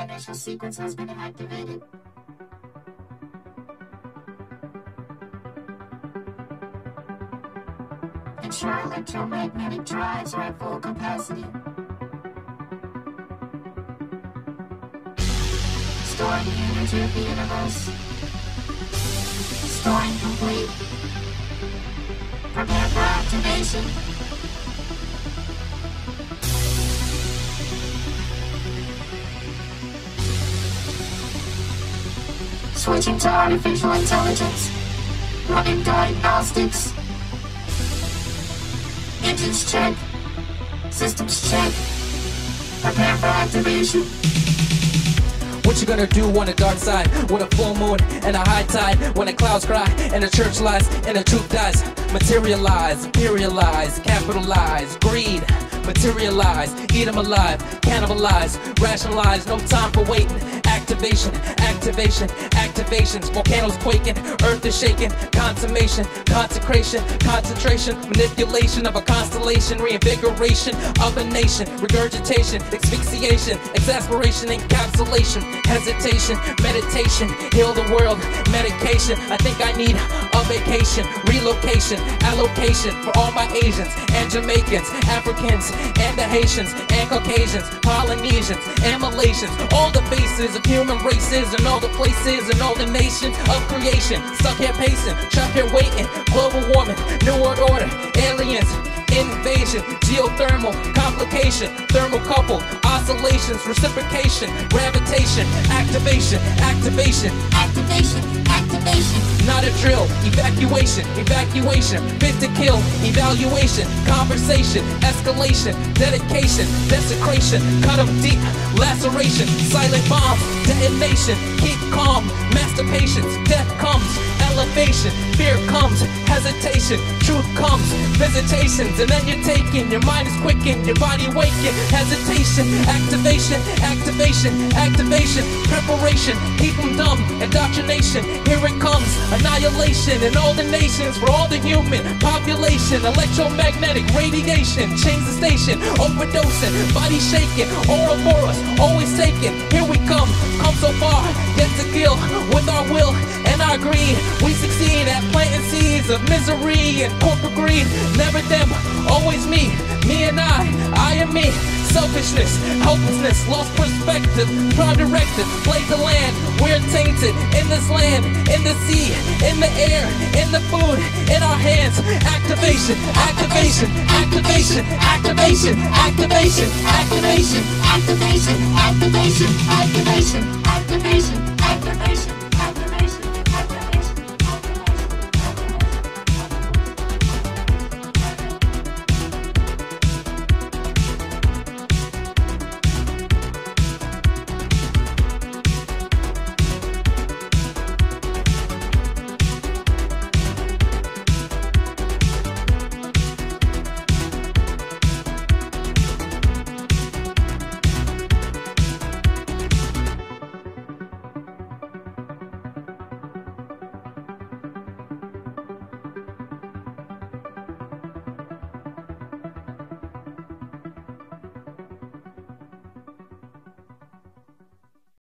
Initial sequence has been activated. Ensure electromagnetic drives are at full capacity. Storing the energy of the universe. Storing complete. Prepare for activation. Switching to artificial intelligence. Running diagnostics. Engines check. Systems check. Prepare for activation. What you gonna do on the dark side with a full moon and a high tide when the clouds cry and the church lies and the truth dies? Materialize, imperialize, capitalize, greed, materialize, eat 'em alive, cannibalize, rationalize, no time for waiting. Activation, activation, activations, volcanoes quaking, earth is shaking, consummation, consecration, concentration, manipulation of a constellation, reinvigoration of a nation, regurgitation, asphyxiation, exasperation, encapsulation, hesitation, meditation, heal the world, medication. I think I need a vacation, relocation, allocation for all my Asians and Jamaicans, Africans and the Haitians and Caucasians, Polynesians and Malaysians, all the faces of human races and all the places and all the nations of creation. Stuck here pacing, trapped here waiting, global warming, new world order, aliens. Geothermal, complication, thermocouple, oscillations, reciprocation, gravitation, activation, activation, Activation. Activation. not a drill, evacuation, evacuation, fit to kill, evaluation, conversation, escalation, dedication, desecration, cut 'em deep, laceration, silent bomb, detonation, keep calm, master patience, death comes, elevation, fear comes, hesitation, truth comes, visitations, and then you're taken, your mind is quickened, your body waking, hesitation, activation, activation, activation, preparation, keep 'em dumb, indoctrination, here it comes, annihilation. In all the nations, for all the human population, electromagnetic radiation, change the station, overdosing, body shaking, Ouroboros, always taken, here we come, come so far, yet to kill, with our will and our greed, we succeed at planting seeds of misery and corporate greed, never them, always me, me and I, I and me, selfishness, helplessness, lost perspective, prime directive, played the land, we're tainted in this land, in the sea, in the air, in the food, in our hands, activation, activation, activation, activation, activation, Activation. Activation. Activation. Activation. Activation. Activation.